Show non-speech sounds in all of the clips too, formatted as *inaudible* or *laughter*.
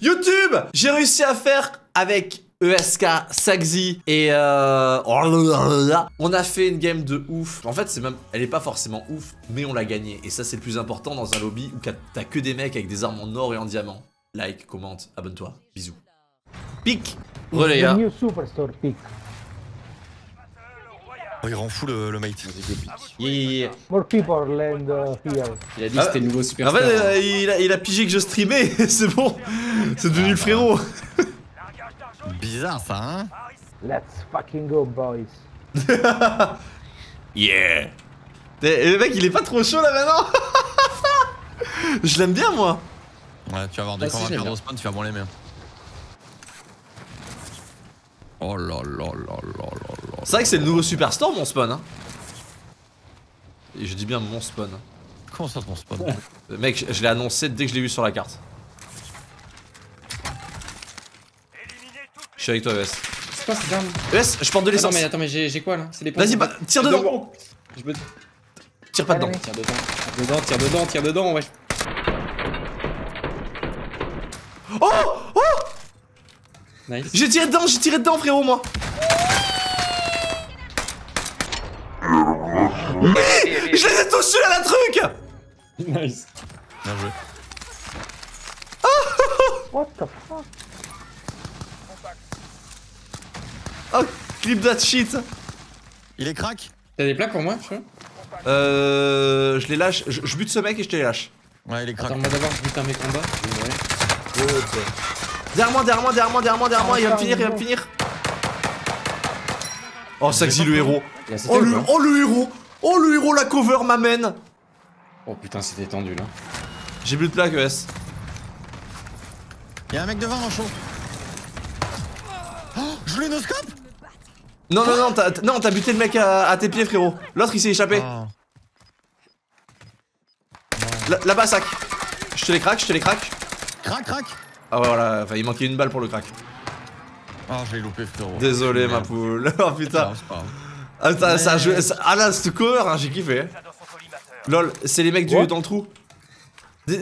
YouTube J'ai réussi à faire avec ESK, Saxi et euh... On a fait une game de ouf. En fait, c'est même, elle est pas forcément ouf, mais on l'a gagnée. Et ça, c'est le plus important dans un lobby où t'as que des mecs avec des armes en or et en diamant. Like, commente, abonne-toi. Bisous. Pic Relais, The new superstore pick. Oh, il rend fou le, le mate. Yeah, yeah, yeah. More people land uh, here. Il a dit que c'était le nouveau En superstar. fait, euh, il, a, il a pigé que je streamais, *laughs* c'est bon. C'est devenu le frérot. *laughs* Bizarre ça, hein Let's fucking go, boys. *laughs* Yeah Et le mec, il est pas trop chaud là maintenant Je l'aime bien, moi. Ouais, tu vas avoir des Ah, si, convaincants l'aime de spawn, tu vas bon l'aimer. Oh là là là là là là. C'est vrai que c'est le nouveau Superstore, mon spawn. Hein. Et je dis bien mon spawn. Comment ça ton spawn Le Mec, je, je l'ai annoncé dès que je l'ai vu sur la carte. Je suis avec toi, ES. C'est quoi cette arme ES, je porte de Attends, l'essence. mais attends, mais j'ai quoi là? C'est des Vas-y, points. bah, tire dedans. Je me Tire pas dedans. tire dedans. Tire dedans, tire dedans, tire dedans, ouais. Oh Oh Nice. J'ai tiré dedans, j'ai tiré dedans, frérot, moi. Je les ai tous tués à la truc Nice. Bien joué. What the fuck? Oh, clip that shit. Il est crack T'as des plaques pour moi, tu vois Euh. Je les lâche. Je, je bute ce mec et je te les lâche. Ouais, il est crack. Attends, moi d'abord, je bute un mec en bas. Ouais. Derrière moi, derrière moi, derrière moi, derrière moi, derrière moi, il va me finir, il va me finir. Oh, Saxy le héros. Oh le, pas oh le héros. Oh le héros, la cover m'amène. Oh putain, c'était tendu là. J'ai plus de plaque, ES. Y'a un mec devant en chaud. Oh, je l'ai noscope Non, non, non, t'as non, t'as buté le mec à, à tes pieds, frérot. L'autre, il s'est échappé. Là- Là-bas, sac. Je te les craque, je te les craque. Crack, crack Ah voilà, enfin, il manquait une balle pour le crack. Oh, je l'ai loupé, frérot. Désolé, ma poule. *laughs* Oh putain. Ah, ça, ça a Mais- joué. ça- Ah là, cette cover, hein, j'ai kiffé. hein. Lol, c'est les mecs du, What dans le trou.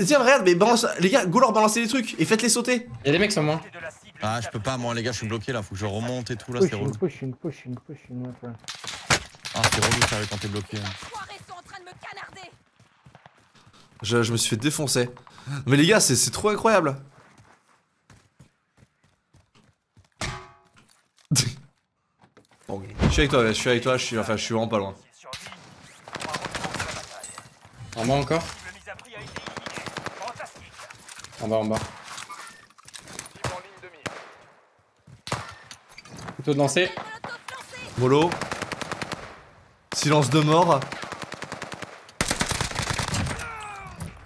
Tiens, regarde, mais balance. Les gars, go leur balancer les trucs et faites-les sauter. Y'a des mecs sur moi. Ah, je peux pas, moi, les gars, je suis bloqué là, faut que je remonte et tout là, c'est relou. Ah, c'est relou, ça, quand t'es bloqué. hein. Je, je me suis fait défoncer. Mais les gars, c'est c'est trop incroyable. Je suis avec toi, je suis avec toi, je suis, enfin, je suis vraiment pas loin. En bas encore. En bas, en bas. Plutôt de lancer. Molo. Silence de mort.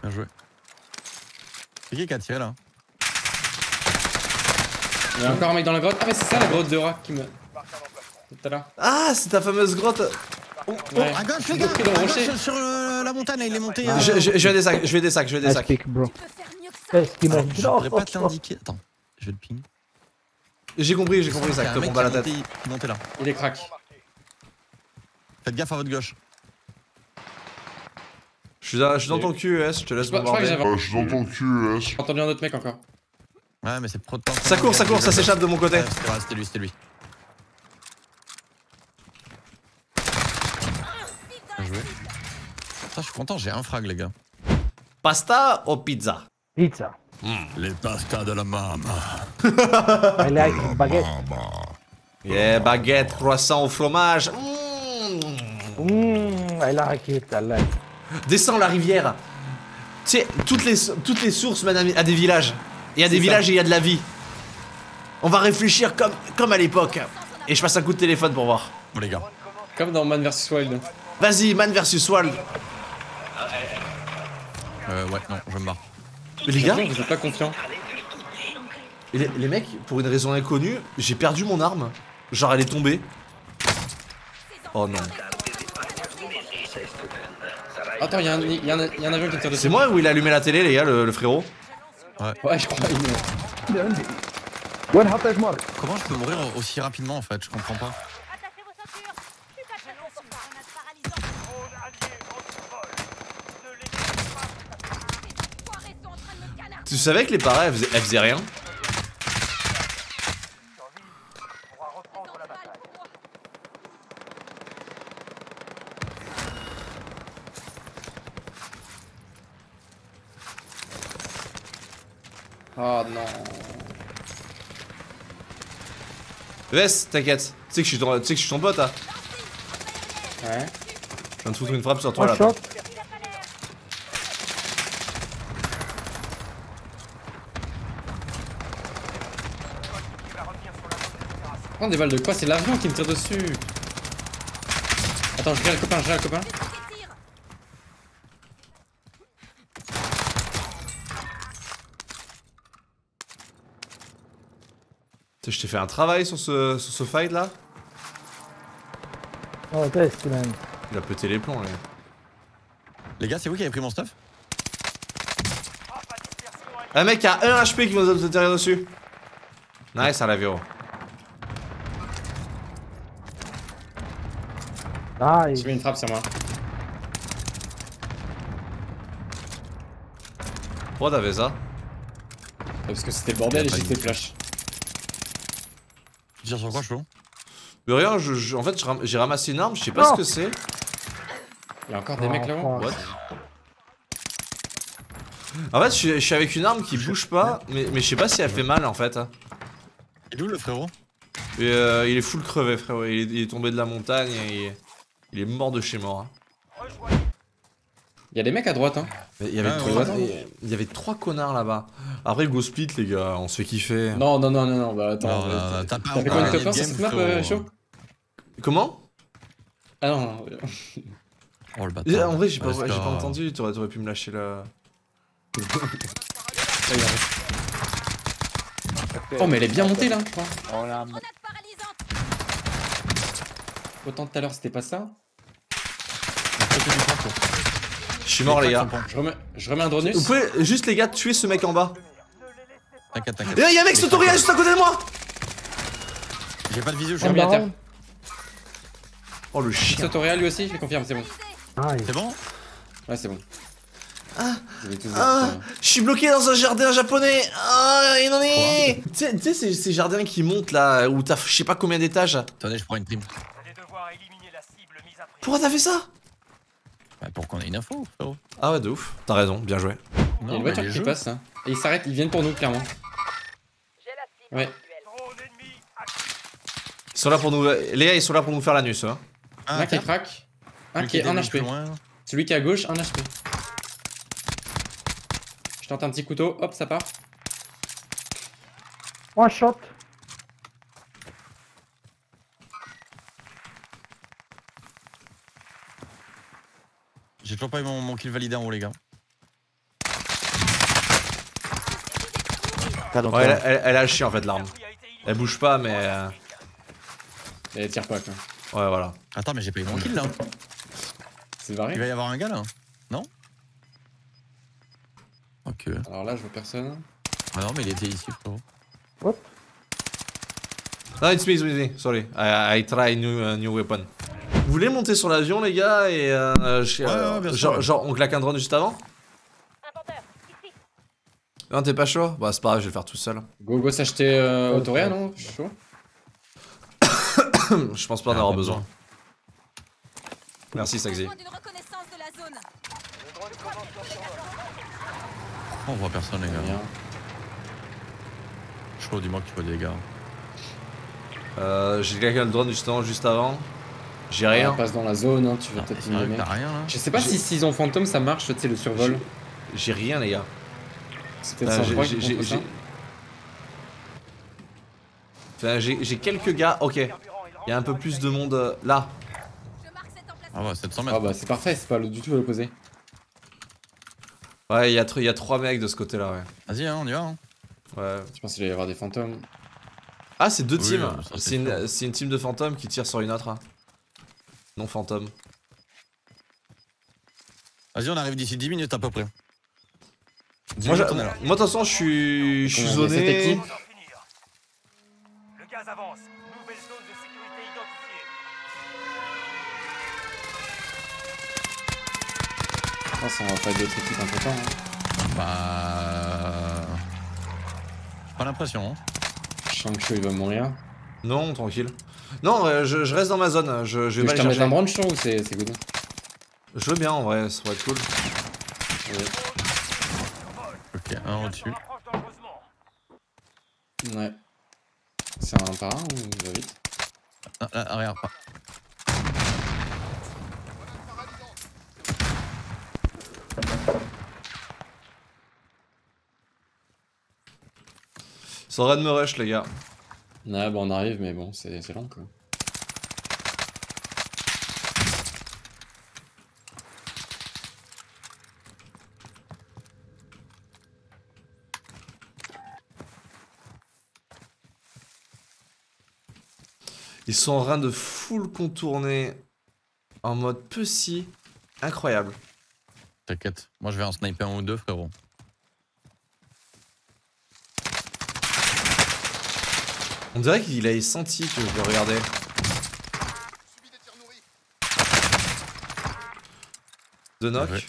Bien joué. C'est qui qui a tiré là? Il y a encore un mec dans la grotte. Ah, mais c'est ça la grotte de rat qui me. Tout à l'heure. Ah, c'est ta fameuse grotte. Ouais. À gauche, les Il gars À gauche, rocher. sur, euh, la montagne, là, il est monté. euh, Je, je, je vais des sacs, je vais des sacs, je vais des sacs. pick, bro. Je pourrais pas te l'indiquer. Attends, je vais le ping. J'ai compris, j'ai compris a te prends pas la tête. monté là. Il est crack. Faites gaffe à votre gauche. Je suis dans, je suis dans ton cul, S, je te laisse Je je bombarder. Ah, je suis dans ton cul, S. entendu un autre mec encore. Ouais, mais c'est trop de temps. Ça court, ça court, ça s'échappe de mon côté. C'était lui, c'était lui. Joué. Putain, je suis content, j'ai un frag, les gars. Pasta ou pizza? Pizza. Les pastas de la maman. *laughs* I like baguette. Yeah, baguette, croissant au fromage. Mmh. Mmm, I like it, I like Descends la rivière. Tu sais, toutes les, toutes les sources mènent à des villages. Il y a des ça. villages et il y a de la vie. On va réfléchir comme, comme à l'époque. Et je passe un coup de téléphone pour voir. Bon, les gars. Comme dans Man vs Wild. Vas-y, Man versus Wild. Euh, ouais, non, je me barre. Mais les gars, Vous êtes pas confiants. les, les mecs, pour une raison inconnue, j'ai perdu mon arme. Genre, elle est tombée. Oh non. Attends, y'a un, y a un, y a un avion qui tire dessus. C'est moi ou il a allumé la télé, les gars, le, le frérot Ouais, je crois. il me- One hot mark. Comment je peux mourir aussi rapidement en fait? Je comprends pas. Tu savais que les paras, elles, elles faisaient rien? Oh non. Ves, t'inquiète. Tu sais que je suis ton, pote, hein? Ouais. Je viens de foutre une frappe sur toi, là. Prends des balles de quoi? C'est l'avion qui me tire dessus. Attends, je regarde le copain, je regarde le copain. Tu sais, Je t'ai fait un travail sur ce, sur ce fight là. Oh, test. Il a pété les plombs, lui. Les gars, c'est vous qui avez pris mon stuff? Un mec a 1 HP qui va nous tirer dessus. Nice, à la Viro. Nice. J'ai mis une frappe sur moi. Pourquoi t'avais ça Parce que c'était le bordel et j'étais de- flash. Tu tires sur quoi, Chlo Mais rien, je, je- en fait, j'ai ramassé une arme, je sais pas ce que c'est. Il y a encore des mecs là-haut? What? En fait, je suis, je suis avec une arme qui bouge pas, mais, mais je sais pas si elle fait mal en fait. Il est où le frérot? Et, euh, il est full crevé, frérot. Il est, il est tombé de la montagne et il est, mort de chez mort. hein. Il y a des mecs à droite, hein. Mais Il y avait, Ah, trois, ouais. il y avait trois connards là-bas. Après, go split, les gars, on se fait kiffer. Non, non, non, non, non, bah attends. Euh, t'as pas combien de copains sur cette map, euh, chaud? Comment? Ah non, *laughs* Oh le bâtard. En vrai, j'ai pas, pas entendu. T'aurais t'aurais pu me lâcher là. Oh, mais elle est bien montée là, je crois. Grenade paralysante Autant tout à l'heure, c'était pas ça. Je suis mort, les gars. Je remets, je remets un dronus. Vous pouvez juste, les gars, tuer ce mec en bas. T'inquiète, Et t'inquiète. là, il y a un mec tutoriel juste à côté de moi J'ai pas de visio, je suis mis à terre. Oh le chien. Tutorial lui aussi, je le confirme, c'est bon. C'est bon Ouais, c'est bon. Ah, Ah, je suis bloqué dans un jardin japonais. Ah, il en est. Tu sais- ces jardins qui montent là, où t'as je sais pas combien d'étages. Attendez, je prends une prime. Pourquoi t'as fait ça? Bah, pour qu'on ait une info, frérot. Ah ouais, de ouf. T'as raison, bien joué. Il y a Non, une voiture qui jeux- passe. hein. Et ils s'arrêtent, ils viennent pour nous, clairement. Ouais. Ils sont là pour nous. Les gars, ils sont là pour nous faire la nuit, hein. Un qui crack. Un qui est était 1 le HP. Celui qui est à gauche, 1 HP. Je tente un petit couteau, hop, ça part. One shot. J'ai toujours pas eu mon, mon kill validé en haut, les gars. Ouais, elle, elle- elle a le chien en fait, l'arme. Elle bouge pas, mais. euh, Et elle tire pas, quoi. Ouais, voilà. Attends, mais j'ai pas eu mon kill là. C'est Il barré. va y avoir un gars là Non? Ok. Alors là, je vois personne. Ah non, mais il était ici, frérot. Non, it's me, it's me. Sorry. I, I try new, uh, new weapon. Vous voulez monter sur l'avion, les gars, et. Euh, je- Ouais, ouais, euh, genre, ouais. genre, on claque un drone juste avant ici. Non, t'es pas chaud? Bah, c'est pas grave, je vais le faire tout seul. Go, go s'acheter euh, Ouais, Autoréa, ouais. non? Chaud. *coughs* je pense pas en Ah, avoir pas besoin. Merci, zone. On voit personne, les gars. Rien. Chaud, dis-moi que tu vois des gars. Euh, j'ai claqué le drone justement juste avant. J'ai On rien. passe dans la zone, hein, tu vas peut-être. T'as rien là Je sais pas si s'ils ont fantôme, ça marche, tu sais, le survol. J'ai rien, les gars. Ça j'ai- ça. Enfin, j'ai quelques gars. Ok. Il y a un peu plus de monde euh, là. Ah ouais, 700 mètres. Ah bah c'est parfait, c'est pas du tout à l'opposé. Ouais, il y, a tr- il y a trois mecs de ce côté-là, ouais. Vas-y, hein, on y va. Hein. Ouais. Je pense qu'il va y avoir des fantômes? Ah, c'est deux Oui, teams. c'est une, une team de fantômes qui tire sur une autre. Hein. Non fantôme. Vas-y, on arrive d'ici 10 minutes à peu près. 10 Moi, on de toute façon, je suis, je suis zoné. Le gaz avance. Nouvelle zone de sécurité identifiée. Je pense qu'on va faire d'autres équipes entre temps. Bah. J'ai pas l'impression. Hein. Je sens que il va mourir. Non, tranquille. Non, euh, je, je reste dans ma zone. Je, je vais veux pas je un branch ou c'est good Je veux bien en vrai, ça pourrait être cool. Ok, un au-dessus. Ouais. C'est un par un ou va vite Ah, là, arrière pas. Train de me rush, les gars. Ouais, bon, on arrive, mais bon, c'est c'est lent quoi. Ils sont en train de full contourner en mode pussy. Incroyable. T'inquiète. Moi, je vais en sniper un ou deux, frérot. On dirait qu'il avait senti que je le regardais. De knock. Ouais.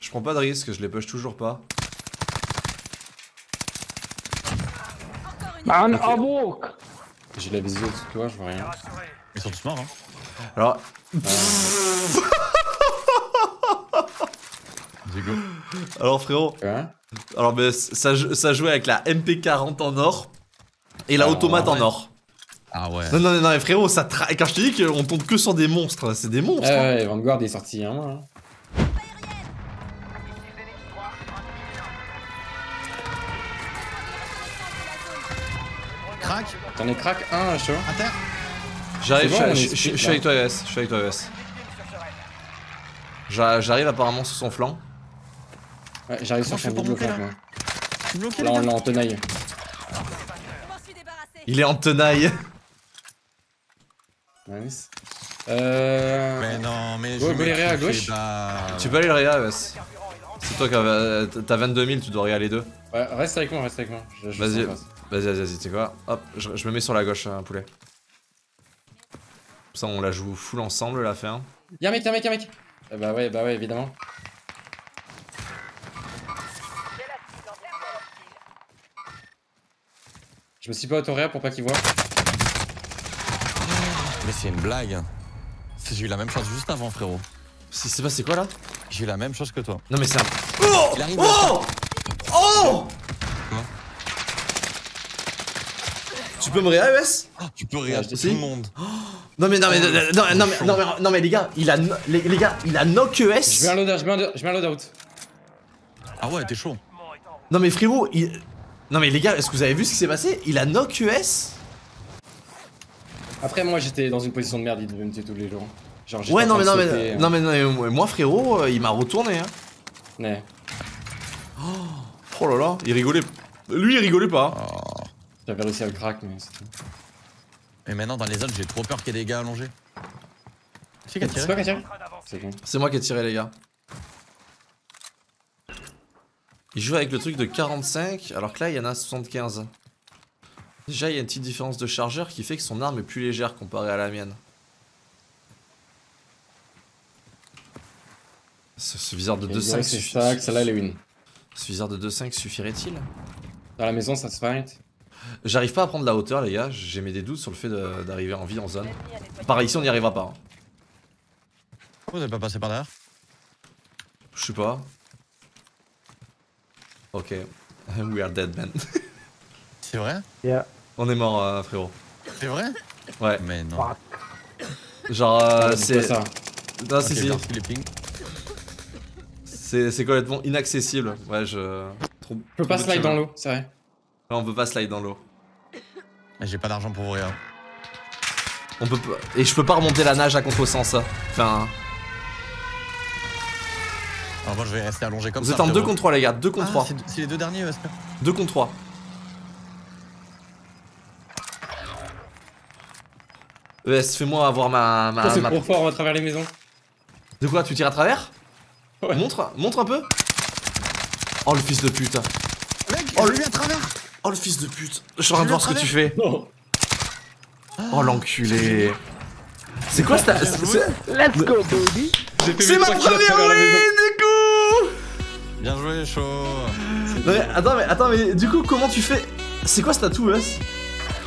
Je prends pas de risque, je les push toujours pas. Man, Abouk J'ai la vision de toi, je vois rien. Ils sont tous morts, hein. Alors, go. *laughs* alors frérot, Quoi alors ben, ça, ça jouait avec la MP40 en or et la Ah, automate en or. Ah ouais. Non, non, non, non, mais frérot, ça tra- quand je te dis qu'on tombe que sur des monstres, c'est des monstres. Ouais, hein. ouais, Vanguard est sorti il y a un mois. hein. Crac T'en es crack un, chaud. À terre J'arrive, bon, je, suis là. avec toi, US. Je suis avec toi. J'a- J'arrive apparemment sur son flanc. Ouais, j'arrive sur son là bloqué, Là, les on l'a en tenaille. Il est en tenaille. Nice. Euh. Mais non, mais Go, je go, me les ré à gauche. battre. Tu peux aller le réa. C'est toi qui as t'as 22 000, tu dois réa les deux. Ouais, reste avec moi, reste avec moi. Vas-y. Vas-y, vas-y, vas-y, tu sais quoi? Hop, je, je me mets sur la gauche, un poulet. Comme ça, on la joue full ensemble, la fin. Y'a un mec, y'a un mec, y'a un mec. Eh bah ouais, bah ouais, évidemment. Je me suis pas autoréa pour pas qu'il voit. Mais c'est une blague. J'ai eu la même chose juste avant, frérot. C'est passé quoi là? J'ai eu la même chose que toi. Non, mais c'est un. Oh Il arrive, Oh Oh Quoi? Tu peux me réa, US Tu peux réagir si. tout le monde. Non, mais non, mais non, non, non, mais, non, mais, non, mais les gars, il a. Les, les gars, il a knock Je US mets un loadout, je mets un, je mets un loadout. Ah ouais, t'es chaud. Non, mais frérot, il. Non, mais les gars, est-ce que vous avez vu ce qui s'est passé? Il a knock US Après, moi j'étais dans une position de merde, il devait me tuer tous les jours. Genre, j'étais Ouais, non, mais train non, de mais, non, mais, non, mais moi, frérot, euh, il m'a retourné, hein. Ouais. Oh là là, il rigolait. Lui, il rigolait pas. Oh. J'avais réussi à le crack, mais c'est tout. Et maintenant, dans les zones, j'ai trop peur qu'il y ait des gars allongés. C'est qui a tiré bon. C'est moi qui ai tiré, les gars. Il joue avec le truc de 45, alors que là, il y en a 75. Déjà, il y a une petite différence de chargeur qui fait que son arme est plus légère comparée à la mienne. Ce, ce viseur de Et 2.5 direct, c'est suffi- stack, celle-là elle est win. Ce viseur de 2.5 suffirait-il? Dans la maison, ça se fight. J'arrive pas à prendre la hauteur, les gars. J'ai mis des doutes sur le fait d'arriver en vie en zone. Par ici, on n'y arrivera pas. hein. Vous n'avez pas passé par derrière? Je sais pas. Ok. *laughs* We are dead, man. *laughs* C'est vrai? Yeah, on est mort, euh, frérot. C'est vrai? Ouais. Mais non. Genre, euh, c'est. ça. Non, si, si. C'est complètement inaccessible. Ouais, je. Trop... Je peux pas slide dans l'eau, c'est vrai. Ouais, on peut pas slide dans l'eau. J'ai pas d'argent pour ouvrir. On peut pas. Et je peux pas remonter la nage à contresens, ça. Enfin. Alors moi, je vais rester allongé comme Vous ça. êtes en 2 frérot. contre 3, les gars. 2 contre Ah, 3. c'est- C'est les deux derniers, ESP 2 contre 3. ES, fais-moi avoir ma. ma, c'est ma- trop fort à travers les maisons. De quoi Tu tires à travers Ouais. Montre, montre un peu. Oh le fils de pute. Mec, Oh, le- à travers Oh le fils de pute. Je suis en train de voir ce que tu fais. Non. Oh l'enculé. C'est quoi cette. c'est- Let's go, baby. C'est ma première win Bien joué, chaud Non mais attends mais attends mais du coup comment tu fais? C'est quoi ce tatou là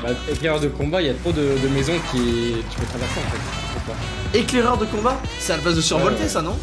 Bah, éclaireur de combat, il y a trop de, de maisons qui. Tu peux traverser en fait. Éclaireur de combat? C'est à la place de survolter Ouais, ouais. ça non?